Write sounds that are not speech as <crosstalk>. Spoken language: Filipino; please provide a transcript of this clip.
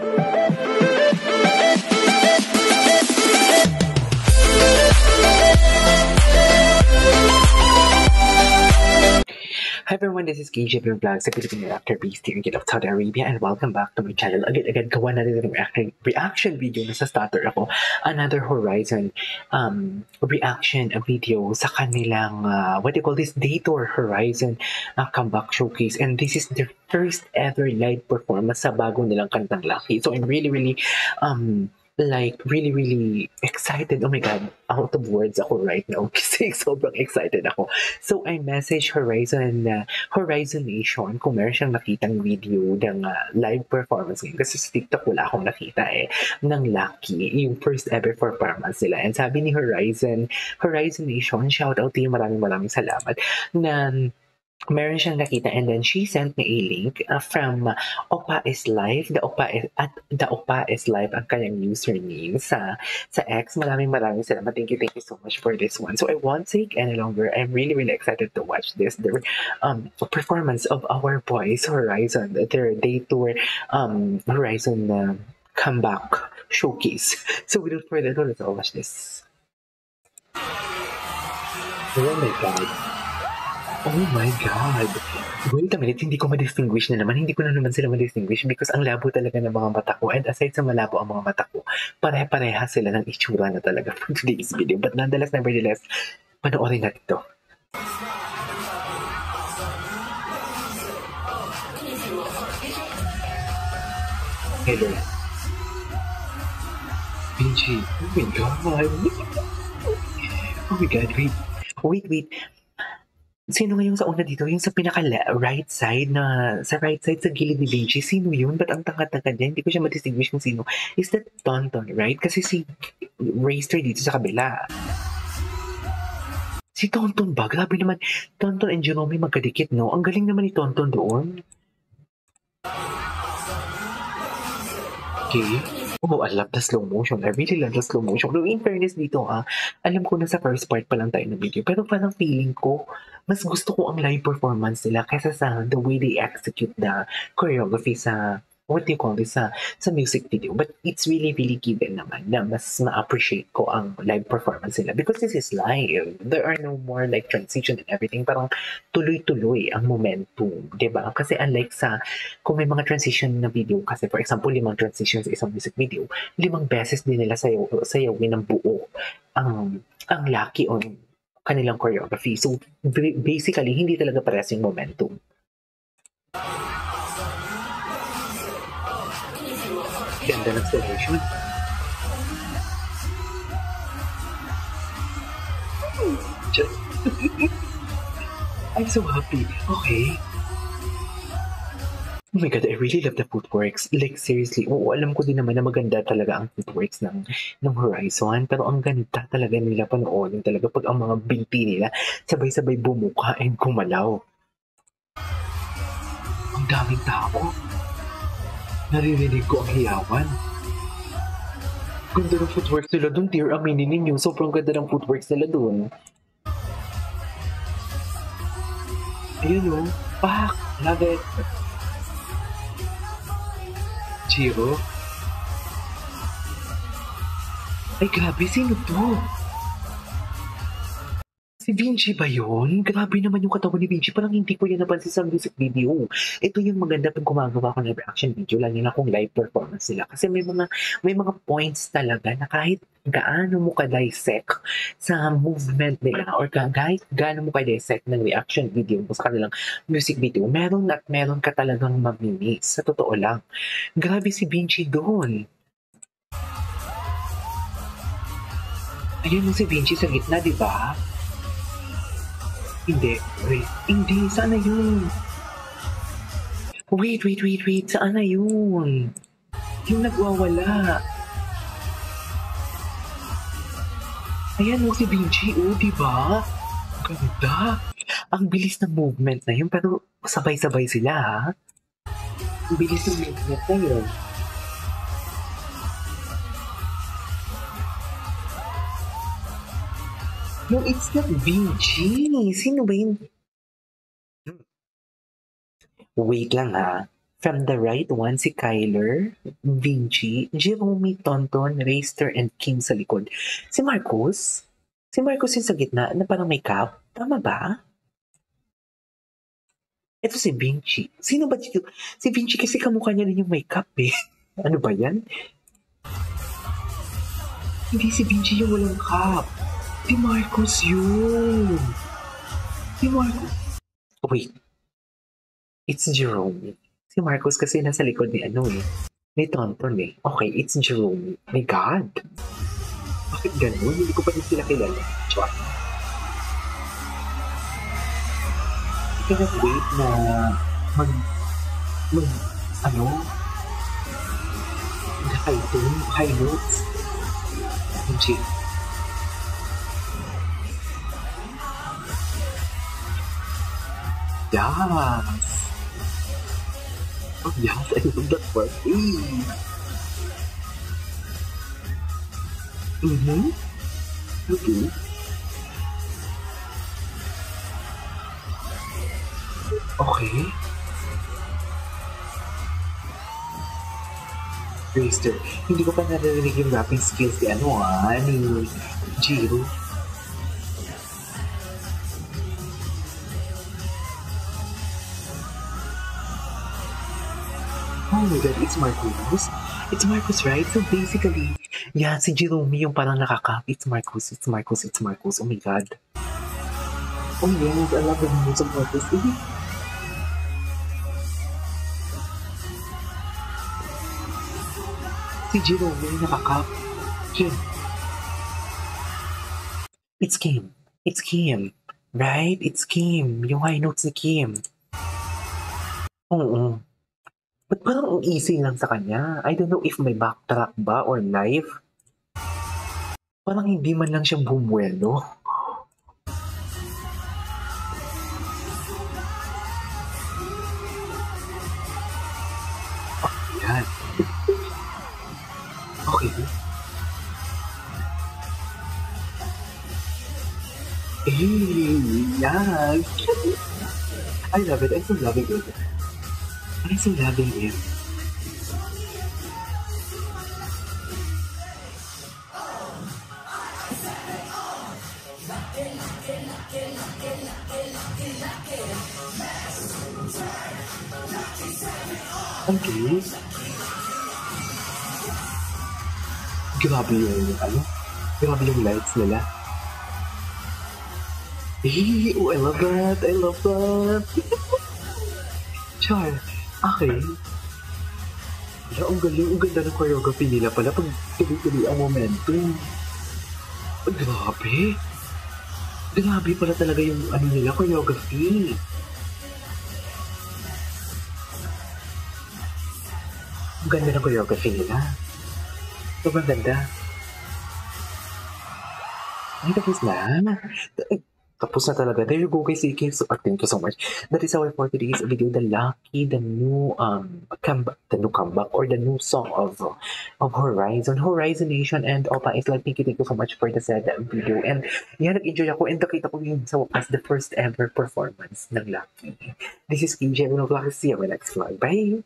Thank you. Everyone, this is KJP Vlog sa Filipino actor based here in Kid of Saudi Arabia and welcome back to my channel. Agad-agad gawa na rin ng reaction, reaction video na sa starter ako. Another Horizon um, reaction video sa kanilang, uh, what do you call this, Day Tour Horizon uh, comeback showcase. And this is their first ever live performance sa bago nilang kantang Lucky. So I'm really, really um, like really really excited. Oh my god out of words ako right now <laughs> kasi sobrang excited ako. So I message Horizon uh, Horizon Nation kung meron siyang nakitang video ng uh, live performance ngayon. Kasi sa TikTok wala akong nakita eh ng Lucky yung first ever performance nila. And sabi ni Horizon Horizon Nation shout out to you. Maraming maraming salamat. Na meron siyang nakita and then she sent me a link uh, from uh, Opa is Live. The Opa is, at the Opa is Live ang kanyang username sa sa X. Maraming maraming salamat. Thank you, thank you so much for this one. So I won't take any longer. I'm really, really excited to watch this. The um, performance of our boys Horizon, their day tour um, Horizon uh, comeback showcase. So without further ado, let's all watch this. Oh my god. Oh my God! Wait a minute, hindi ko ma-distinguish na naman. Hindi ko na naman sila ma-distinguish because ang labo talaga ng mga mata ko. And aside sa malabo ang mga mata ko, pare-pareha sila ng itsura na talaga for today's video. But nonetheless, nevertheless, panoorin natin to. Hello. Benji, oh my God! Oh my God, wait. Wait, wait. Sino nga yung sa una dito? Yung sa pinaka-right side na, sa right side sa gilid ni Benji. Sino yun? Ba't ang tangkad-tangkad niya? Hindi ko siya ma-distinguish kung sino. Is that Tonton, right? Kasi si Racer dito sa kabila. Si Tonton ba? Grabe naman. Tonton and Jerome magkadikit, no? Ang galing naman ni Tonton doon. Okay. Oh, I love the slow motion. I really love the slow motion. No, in fairness dito, ah, alam ko na sa first part pa lang tayo ng video. Pero parang feeling ko, mas gusto ko ang live performance nila kaysa sa the way they execute the choreography sa what do you call this, sa, sa music video. But it's really, really given naman na mas ma-appreciate ko ang live performance nila because this is live. There are no more like transition and everything. Parang tuloy-tuloy ang momentum, di ba? Kasi unlike sa, kung may mga transition na video, kasi for example, limang transitions sa isang music video, limang beses din nila sayaw, sayawin ng buo ang, ang lucky on kanilang choreography. So, basically, hindi talaga parehas yung momentum. Ganda ng selection. I'm so happy. Okay. Oh my God, I really love the footworks. Like, seriously, oo, alam ko din naman na maganda talaga ang footworks ng, ng Horizon. Pero ang ganda talaga nila panoorin talaga pag ang mga binti nila sabay-sabay bumuka and kumalaw. Ang daming tao. Naririnig ko ang hiyawan. Ganda ng footworks nila dun, dear. Aminin ninyo, sobrang ganda ng footworks nila dun. Ayun o. Oh. Pak! Love it! Chiro? Ay, grabe. Sino to? Si Vinci ba yun? Grabe naman yung katawan ni Vinci. Parang hindi ko yan napansin sa music video. Ito yung maganda pag gumagawa ko ng reaction video, lalo na kung live performance sila. Kasi may mga, may mga points talaga na kahit gaano mo ka-dissect sa movement nila or kahit gaano mo ka-dissect ng reaction video mo sa kanilang music video, meron at meron ka talagang mamimiss. Sa totoo lang. Grabe si Vinci doon. Ayun yung si Vinci sa gitna, di ba? Hindi. Wait. Hindi. Sana yun? Wait, wait, wait, wait. Saan na yun? Yung nagwawala. Ayan o, oh, si Vinci, o, oh, di ba? Ganda. Ang bilis ng movement na yun, pero sabay-sabay sila, ha? Ang bilis ng movement na yun. No, it's not BG. Sino ba yun? Wait lang ha. From the right one, si Kyler, Vinci, Jerome, Tonton, Reister, and Kim sa likod. Si Marcos? Si Marcos yung sa gitna na parang may cap? Tama ba? Ito si Vinci. Sino ba dito? Si Vinci kasi kamukha niya rin yung may cap eh. <laughs> Ano ba yan? Hindi si Vinci yung walang cap. Si Marcos yun. Si Marcos. Wait. It's Jerome. Si Marcos kasi nasa likod ni ano eh. Ni Tonton eh. Okay, it's Jerome. My God. Bakit ganun? Hindi ko pa rin sila kilala. I cannot wait na mag, mag, ano, tone, high notes. Hindi. Yes. Oh, yes, <laughs> I love that part. Mm. Mm-hmm. Okay. Okay. Raster, hindi ko pa naririnig yung rapping skills ni ano ah, ni Jiro. Oh my god, it's Marcus. It's Marcus, right? So basically, yeah, si Jerome yung parang nakaka. It's Marcus, it's Marcus, it's Marcus. Oh my god. Oh yes, I love the moves of Marcus. Eh, Si Jerome yung nakaka. Kim. It's Kim. It's Kim. Right? It's Kim. Yung high notes ni Kim. Oo. Ba't parang ang easy lang sa kanya? I don't know if may backtrack ba or live. Parang hindi man lang siya bumuelo. Oh, yan. Okay. Eh, yan. I love it. I'm so loving it. So loving it. Okay. Grabe yung ano? Grabe yung lights nila. Eh, oh, I love that. I love that. <laughs> Char. Okay. Wala, ang galing. Ang ganda ng choreography nila pala pag tuloy-tuloy ang momentum. Grabe. Grabe pala talaga yung ano nila, choreography. Ang ganda ng choreography nila. Sobrang ganda. Ay, tapos na. Tapos na talaga. There you go guys. You so, uh, thank you so much. That is our for today's video. The Lucky, the new um comeback, the new comeback or the new song of of Horizon, Horizon Nation and Opa is like thank you, thank you so much for the said video. And yan, nag-enjoy ako and nakita ko yung sa wakas the first ever performance ng Lucky. This is KJ Vlog. See you next vlog. Bye!